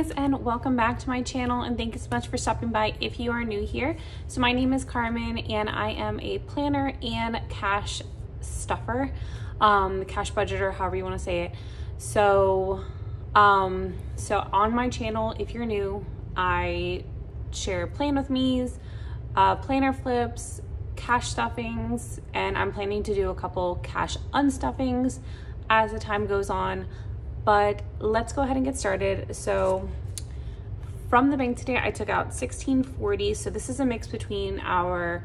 guys and welcome back to my channel and thank you so much for stopping by if you are new here. So my name is Carmen and I am a planner and cash stuffer, um, cash budgeter, however you want to say it. So, um, so on my channel, if you're new, I share plan with me's, uh, planner flips, cash stuffings, and I'm planning to do a couple cash unstuffings as the time goes on but let's go ahead and get started. So from the bank today, I took out 1640. So this is a mix between our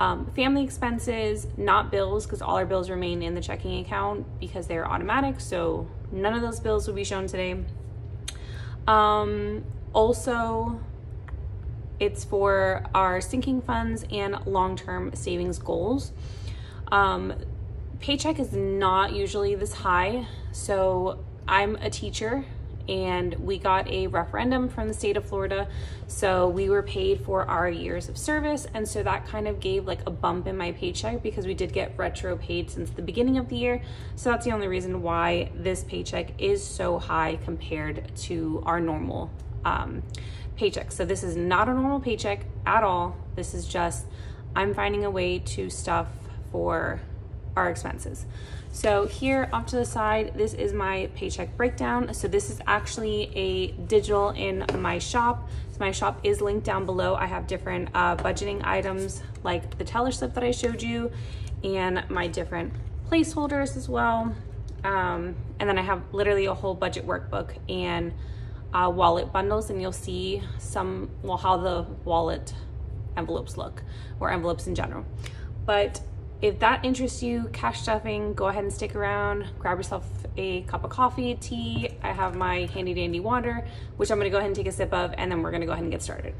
um, family expenses, not bills, because all our bills remain in the checking account because they're automatic. So none of those bills will be shown today. Um, also, it's for our sinking funds and long-term savings goals. Um, paycheck is not usually this high. So I'm a teacher and we got a referendum from the state of Florida. So we were paid for our years of service. And so that kind of gave like a bump in my paycheck because we did get retro paid since the beginning of the year. So that's the only reason why this paycheck is so high compared to our normal um, paycheck. So this is not a normal paycheck at all. This is just, I'm finding a way to stuff for our expenses. So here off to the side, this is my paycheck breakdown. So this is actually a digital in my shop. So my shop is linked down below. I have different uh, budgeting items like the teller slip that I showed you and my different placeholders as well. Um, and then I have literally a whole budget workbook and uh, wallet bundles and you'll see some, well, how the wallet envelopes look or envelopes in general. But if that interests you, cash stuffing, go ahead and stick around, grab yourself a cup of coffee, tea. I have my handy dandy water, which I'm gonna go ahead and take a sip of, and then we're gonna go ahead and get started.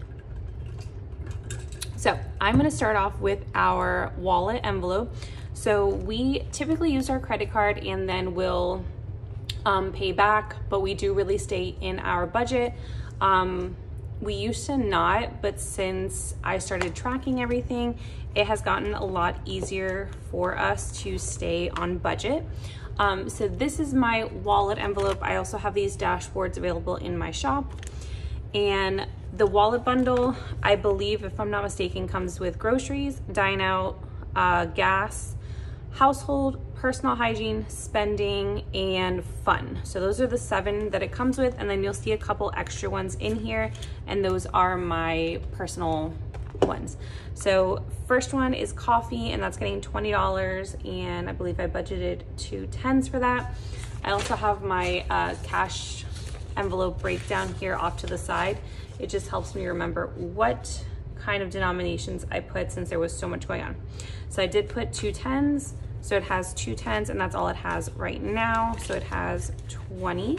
So I'm gonna start off with our wallet envelope. So we typically use our credit card and then we'll um, pay back, but we do really stay in our budget. Um, we used to not, but since I started tracking everything, it has gotten a lot easier for us to stay on budget. Um, so this is my wallet envelope. I also have these dashboards available in my shop. And the wallet bundle, I believe, if I'm not mistaken, comes with groceries, dine out, uh, gas, household, personal hygiene, spending, and fun. So those are the seven that it comes with. And then you'll see a couple extra ones in here. And those are my personal ones. So first one is coffee and that's getting $20. And I believe I budgeted two tens for that. I also have my uh, cash envelope breakdown here off to the side. It just helps me remember what kind of denominations I put since there was so much going on. So I did put two tens, so it has two tens and that's all it has right now. So it has 20.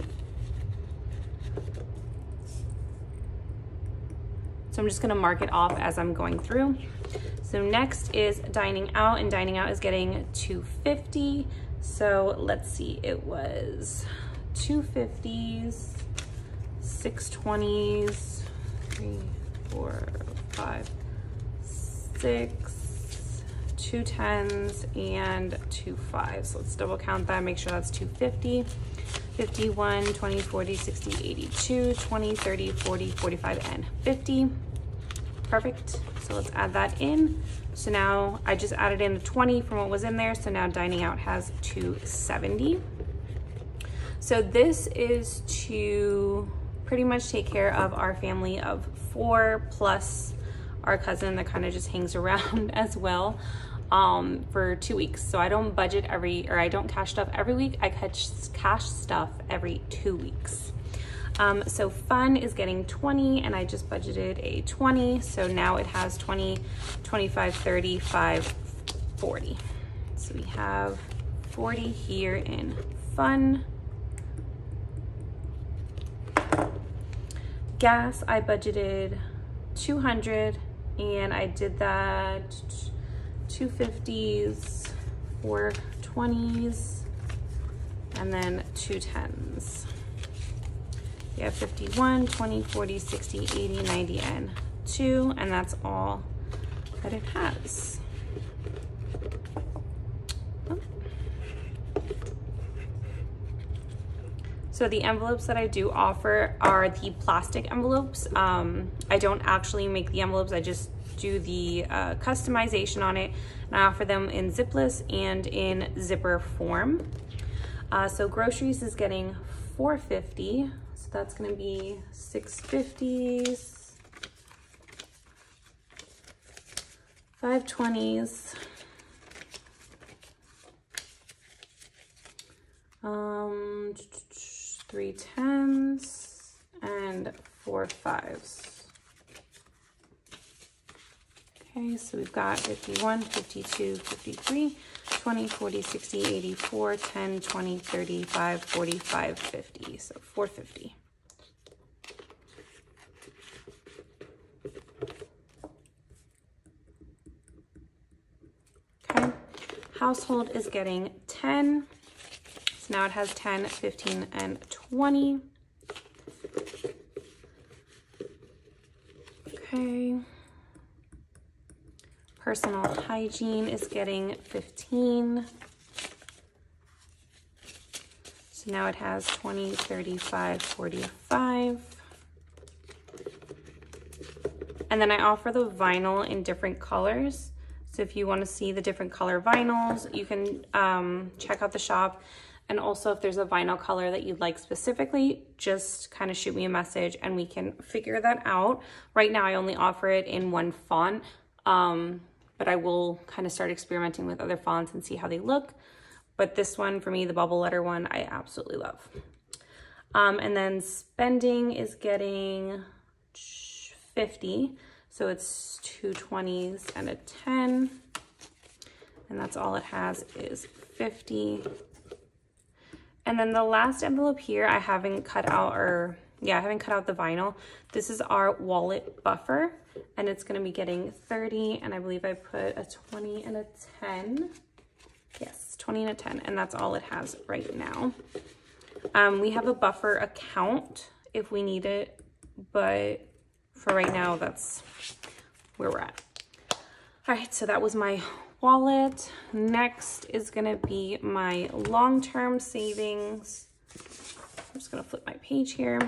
So I'm just gonna mark it off as I'm going through. So next is dining out and dining out is getting 250. So let's see, it was 250s, 620s, three, four, five, six, two tens and two fives. So Let's double count that, make sure that's 250. 51, 20, 40, 60, 82, 20, 30, 40, 45, and 50. Perfect. So let's add that in. So now I just added in the 20 from what was in there. So now dining out has 270. So this is to pretty much take care of our family of four plus our cousin that kind of just hangs around as well um, for two weeks. So I don't budget every, or I don't cash stuff every week. I catch cash stuff every two weeks. Um, so fun is getting 20 and I just budgeted a 20. So now it has 20, 25, 35, 40. So we have 40 here in fun. Gas, I budgeted 200 and I did that 250s, 420s, and then 210s. You have 51, 20, 40, 60, 80, 90, and 2, and that's all that it has. So the envelopes that I do offer are the plastic envelopes. Um, I don't actually make the envelopes, I just do the uh, customization on it. And I offer them in zipless and in zipper form. Uh, so groceries is getting 450. So that's gonna be 650s, 520s, um, three tens, and four fives. Okay, so we've got 51, 52, 53, 20, 40, 60, 84, 10, 20, 35, 45, 50. So 450. Okay, household is getting 10. So now it has 10, 15, and 20. Okay. Personal hygiene is getting 15. So now it has 20, 35, 45. And then I offer the vinyl in different colors. So if you want to see the different color vinyls, you can um, check out the shop. And also if there's a vinyl color that you'd like specifically, just kind of shoot me a message and we can figure that out. Right now I only offer it in one font. Um, but I will kind of start experimenting with other fonts and see how they look. But this one, for me, the bubble letter one, I absolutely love. Um, and then spending is getting 50. So it's two 20s and a 10. And that's all it has is 50. And then the last envelope here, I haven't cut out or yeah, I haven't cut out the vinyl. This is our wallet buffer and it's gonna be getting 30 and I believe I put a 20 and a 10. Yes, 20 and a 10 and that's all it has right now. Um, we have a buffer account if we need it, but for right now, that's where we're at. All right, so that was my wallet. Next is gonna be my long-term savings. I'm just gonna flip my page here.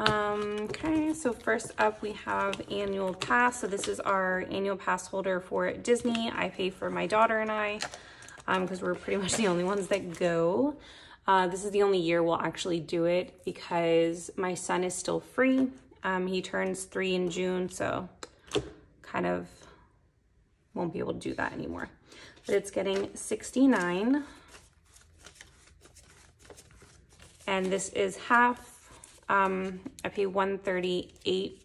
Um, okay, so first up we have annual pass. So this is our annual pass holder for Disney. I pay for my daughter and I because um, we're pretty much the only ones that go. Uh, this is the only year we'll actually do it because my son is still free. Um, he turns three in June, so kind of won't be able to do that anymore. But it's getting 69 and this is half. Um, I pay 138,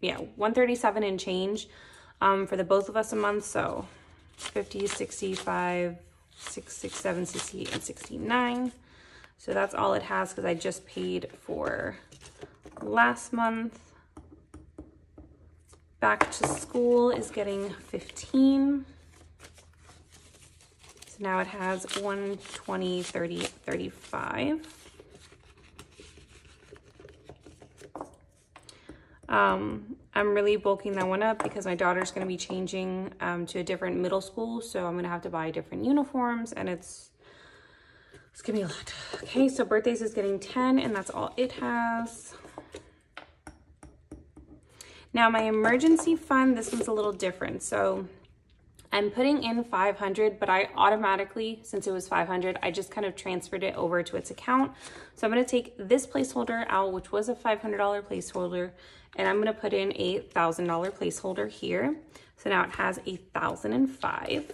yeah, 137 and change um, for the both of us a month. So 50, 65, 6, 6, 7, 68, and 69. So that's all it has because I just paid for last month. Back to school is getting 15 So now it has 120, 30, 35. Um, I'm really bulking that one up because my daughter's going to be changing um, to a different middle school. So I'm going to have to buy different uniforms and it's, it's going to be a lot. Okay, so birthdays is getting 10 and that's all it has. Now my emergency fund, this one's a little different. So I'm putting in 500, but I automatically, since it was 500, I just kind of transferred it over to its account. So I'm gonna take this placeholder out, which was a $500 placeholder, and I'm gonna put in a $1,000 placeholder here. So now it has a 1,005.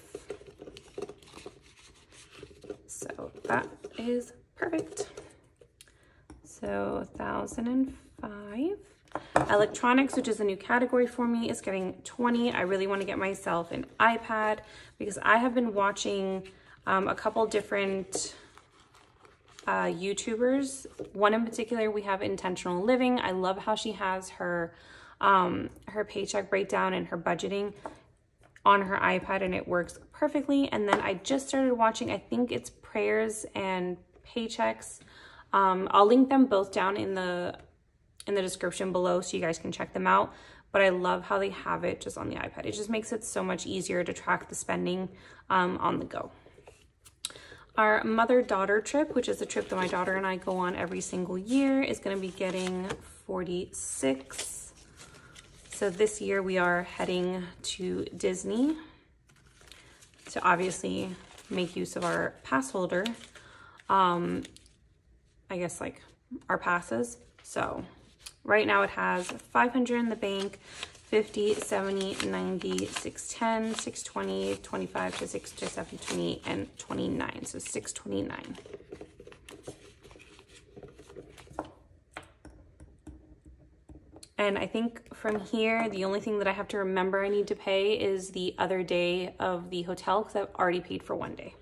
So that is perfect. So 1,005. Electronics, which is a new category for me, is getting 20. I really want to get myself an iPad because I have been watching um, a couple different uh, YouTubers. One in particular, we have Intentional Living. I love how she has her um, her paycheck breakdown and her budgeting on her iPad and it works perfectly. And then I just started watching, I think it's Prayers and Paychecks. Um, I'll link them both down in the in the description below so you guys can check them out. But I love how they have it just on the iPad. It just makes it so much easier to track the spending um, on the go. Our mother-daughter trip, which is a trip that my daughter and I go on every single year, is going to be getting 46. So this year we are heading to Disney to obviously make use of our pass holder. Um, I guess like our passes. So Right now it has 500 in the bank, 50, 70, 90, 610, 620, 25 to 6 to 7, 20, and 29. So 629. And I think from here, the only thing that I have to remember I need to pay is the other day of the hotel because I've already paid for one day.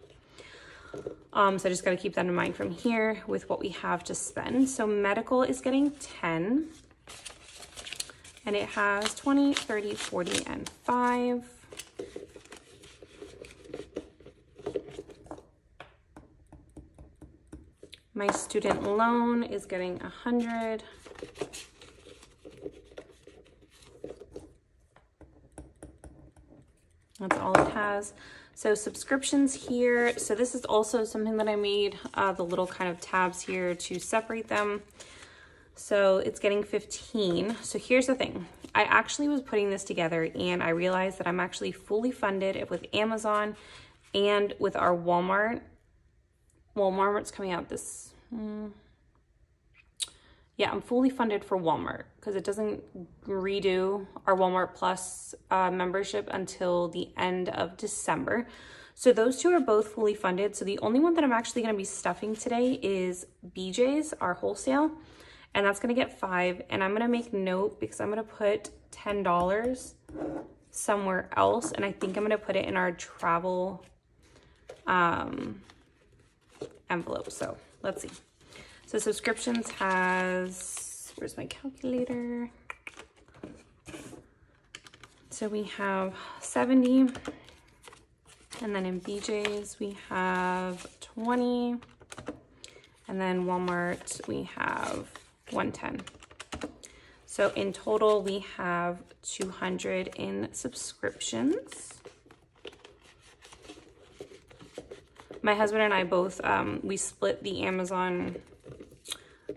Um, so I just got to keep that in mind from here with what we have to spend. So medical is getting 10 and it has 20, 30, 40, and 5. My student loan is getting 100. That's all it has. So subscriptions here. So this is also something that I made, uh, the little kind of tabs here to separate them. So it's getting 15. So here's the thing. I actually was putting this together and I realized that I'm actually fully funded with Amazon and with our Walmart. Well, Walmart's coming out this, hmm. Yeah, I'm fully funded for Walmart because it doesn't redo our Walmart Plus uh, membership until the end of December. So those two are both fully funded. So the only one that I'm actually going to be stuffing today is BJ's, our wholesale and that's gonna get five. And I'm gonna make note because I'm gonna put $10 somewhere else. And I think I'm gonna put it in our travel um, envelope. So let's see. So subscriptions has, where's my calculator? So we have 70. And then in BJ's, we have 20. And then Walmart, we have 110. So in total, we have 200 in subscriptions. My husband and I both, um, we split the Amazon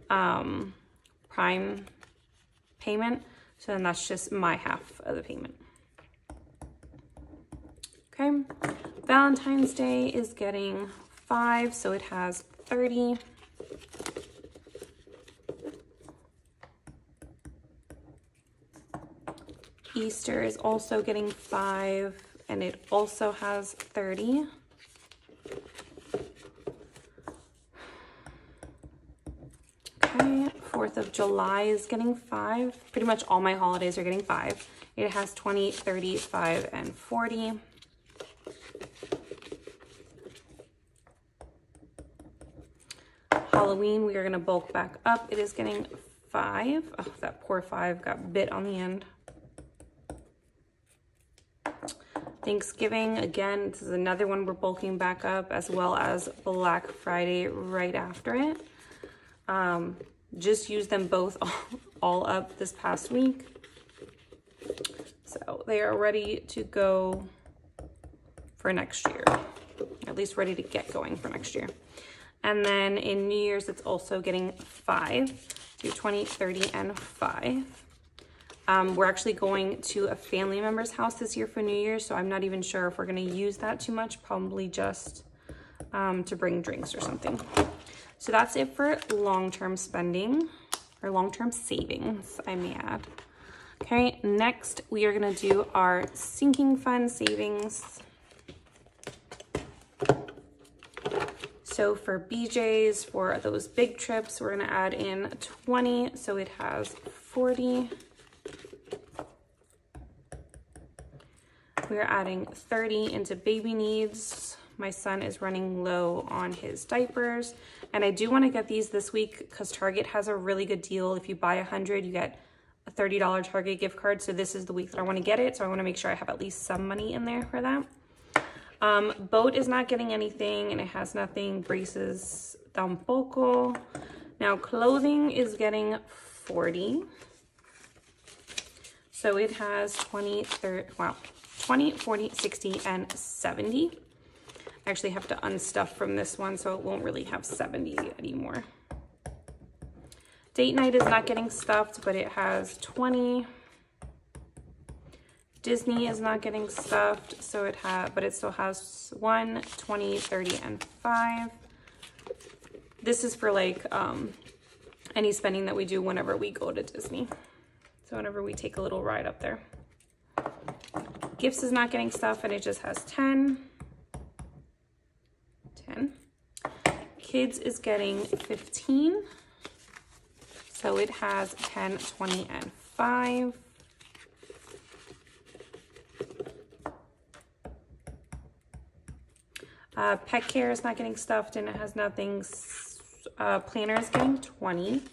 um, Prime payment. So then that's just my half of the payment. Okay, Valentine's Day is getting five, so it has 30. Easter is also getting five and it also has 30. Okay, 4th of July is getting five. Pretty much all my holidays are getting five. It has 20, 35, and 40. Halloween, we are gonna bulk back up. It is getting five. Oh, that poor five got bit on the end. Thanksgiving, again, this is another one we're bulking back up as well as Black Friday right after it. Um, just used them both all, all up this past week. So they are ready to go for next year, at least ready to get going for next year. And then in New Year's, it's also getting five, do 20, 30, and five. Um, we're actually going to a family member's house this year for New Year's, so I'm not even sure if we're gonna use that too much, probably just um, to bring drinks or something. So that's it for long-term spending or long-term savings, I may add. Okay, next we are gonna do our sinking fund savings. So for BJ's, for those big trips, we're gonna add in 20, so it has 40. We're adding 30 into baby needs. My son is running low on his diapers. And I do wanna get these this week because Target has a really good deal. If you buy 100, you get a $30 Target gift card. So this is the week that I wanna get it. So I wanna make sure I have at least some money in there for that. Um, boat is not getting anything and it has nothing. Braces tampoco. Now clothing is getting 40. So it has 20, 30, wow, 20, 40, 60, and 70. Actually have to unstuff from this one so it won't really have 70 anymore. Date night is not getting stuffed, but it has 20. Disney is not getting stuffed, so it has, but it still has 1, 20, 30, and 5. This is for like um, any spending that we do whenever we go to Disney. So whenever we take a little ride up there. Gifts is not getting stuff and it just has 10. 10. Kids is getting 15. So it has 10, 20, and 5. Uh, pet care is not getting stuffed and it has nothing. Uh, planner is getting 20.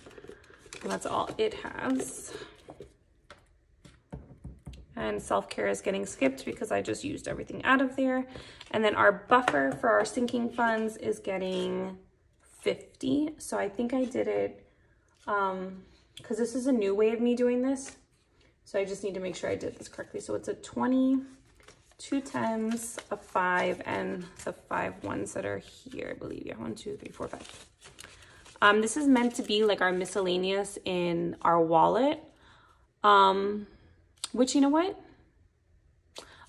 And that's all it has. And self-care is getting skipped because I just used everything out of there. And then our buffer for our sinking funds is getting 50. So I think I did it, um, cause this is a new way of me doing this. So I just need to make sure I did this correctly. So it's a 20, two tens, a five, and the five ones that are here, I believe. Yeah, one, two, three, four, five. Um, this is meant to be like our miscellaneous in our wallet. Um, which, you know what?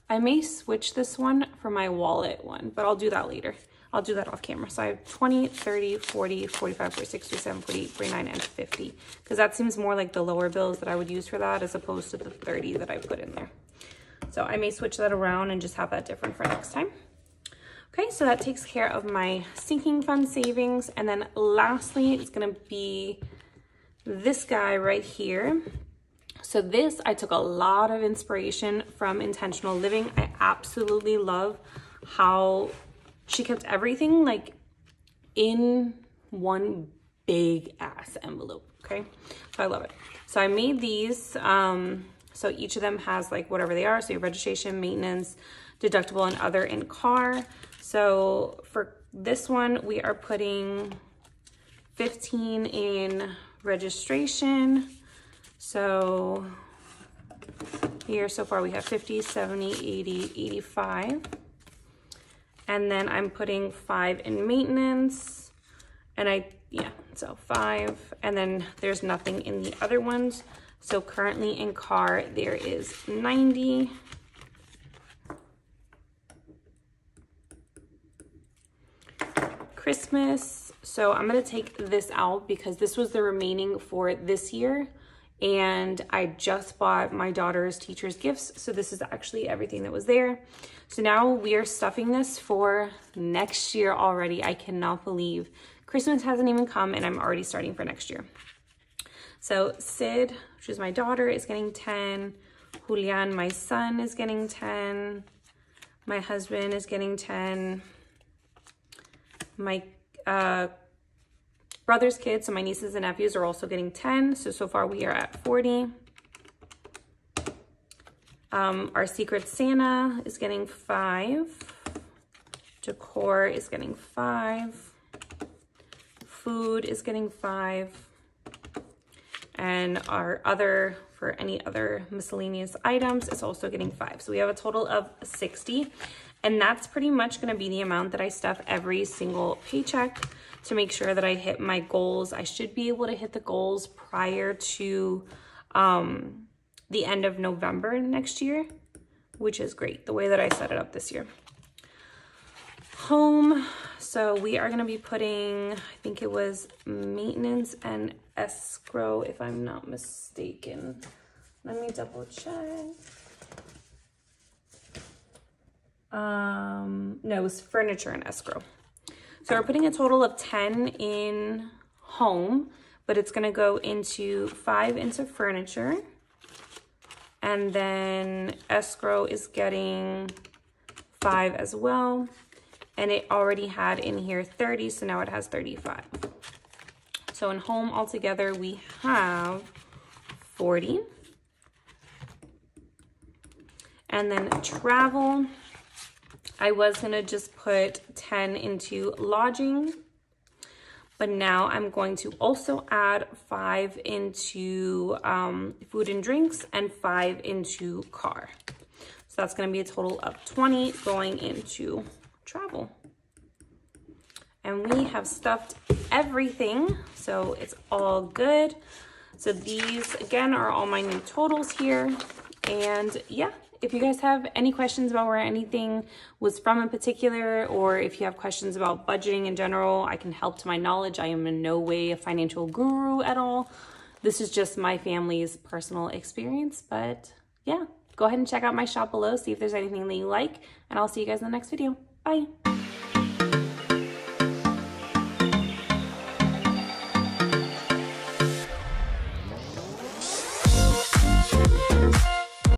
I may switch this one for my wallet one, but I'll do that later. I'll do that off camera. So I have 20, 30, 40, 45, 46, 47, 48, 49, and 50. Because that seems more like the lower bills that I would use for that as opposed to the 30 that I put in there. So I may switch that around and just have that different for next time. Okay, so that takes care of my sinking fund savings. And then lastly, it's gonna be this guy right here. So this, I took a lot of inspiration from Intentional Living. I absolutely love how she kept everything like in one big ass envelope, okay? So I love it. So I made these, um, so each of them has like whatever they are. So your registration, maintenance, deductible, and other in car. So for this one, we are putting 15 in registration. So here so far we have 50, 70, 80, 85. And then I'm putting five in maintenance. And I, yeah, so five. And then there's nothing in the other ones. So currently in car, there is 90. Christmas. So I'm gonna take this out because this was the remaining for this year and I just bought my daughter's teacher's gifts. So this is actually everything that was there. So now we are stuffing this for next year already. I cannot believe Christmas hasn't even come and I'm already starting for next year. So Sid, which is my daughter, is getting 10. Julian, my son, is getting 10. My husband is getting 10 my uh, brother's kids, so my nieces and nephews are also getting 10. So, so far we are at 40. Um, our Secret Santa is getting five. Decor is getting five. Food is getting five. And our other, for any other miscellaneous items, is also getting five. So we have a total of 60. And that's pretty much gonna be the amount that I stuff every single paycheck to make sure that I hit my goals. I should be able to hit the goals prior to um, the end of November next year, which is great, the way that I set it up this year. Home, so we are gonna be putting, I think it was maintenance and escrow, if I'm not mistaken. Let me double check. Um, no, it was furniture and escrow. So we're putting a total of 10 in home, but it's gonna go into five into furniture. And then escrow is getting five as well. And it already had in here 30, so now it has 35. So in home altogether, we have 40. And then travel, I was gonna just put 10 into lodging, but now I'm going to also add five into um, food and drinks and five into car. So that's gonna be a total of 20 going into travel. And we have stuffed everything, so it's all good. So these, again, are all my new totals here. And yeah, if you guys have any questions about where anything was from in particular, or if you have questions about budgeting in general, I can help to my knowledge. I am in no way a financial guru at all. This is just my family's personal experience, but yeah, go ahead and check out my shop below, see if there's anything that you like, and I'll see you guys in the next video. Bye.